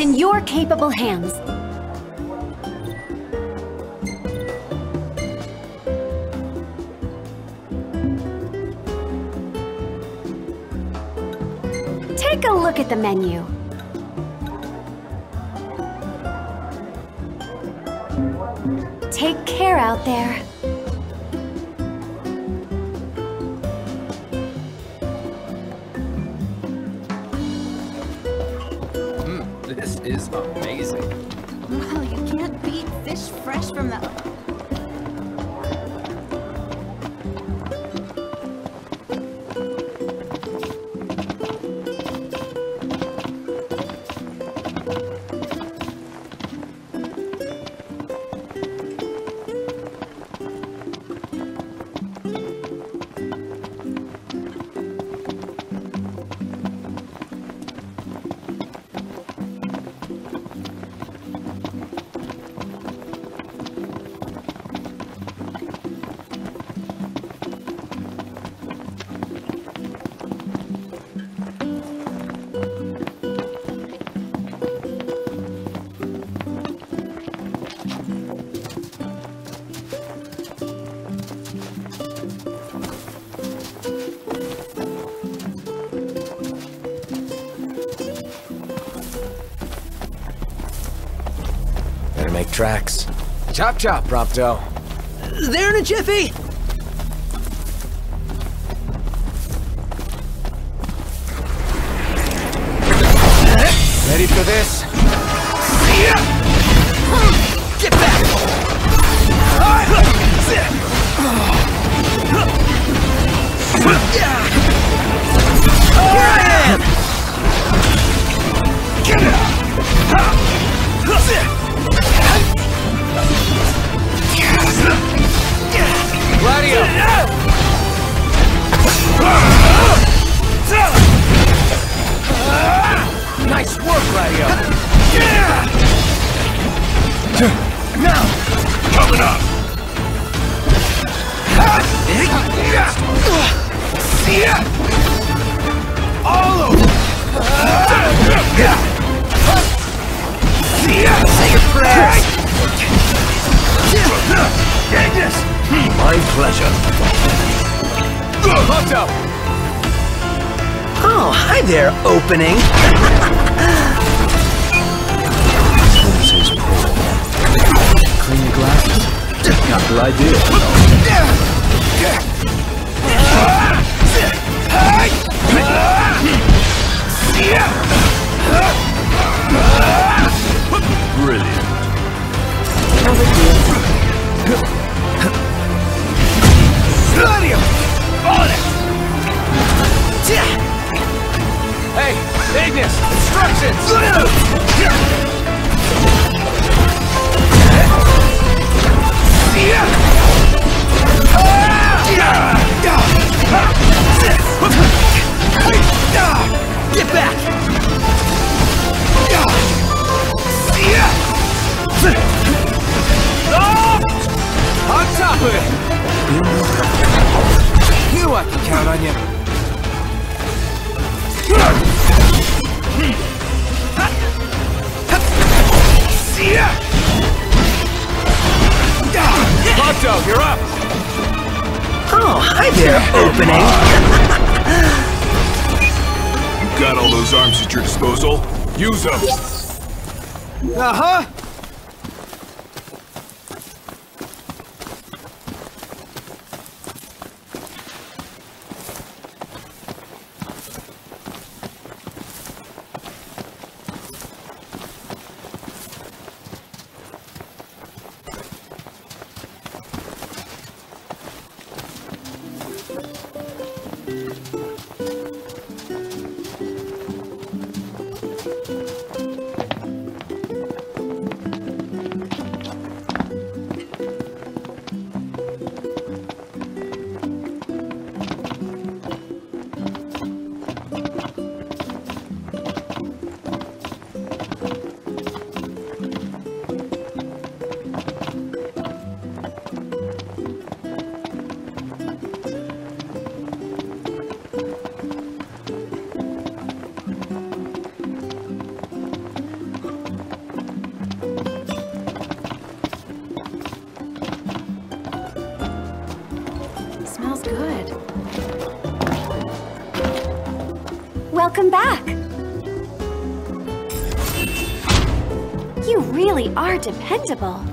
In your capable hands. Take a look at the menu. Take care out there. Is amazing. Well, you can't beat fish fresh from the... Better make tracks. Chop chop, Prompto. There in a jiffy! Ready for this? Get back! Nice work, Gladio! Yeah! Now! Coming up! All over! Say your prayers! Ignis! My pleasure. Prompto! Oh, hi there, opening. This is poor. Clean your glasses. Not the idea. Brilliant. Instructions! Oh, hi there, opening. You got all those arms at your disposal? Use them! Uh-huh! smells good. Welcome back! You really are dependable.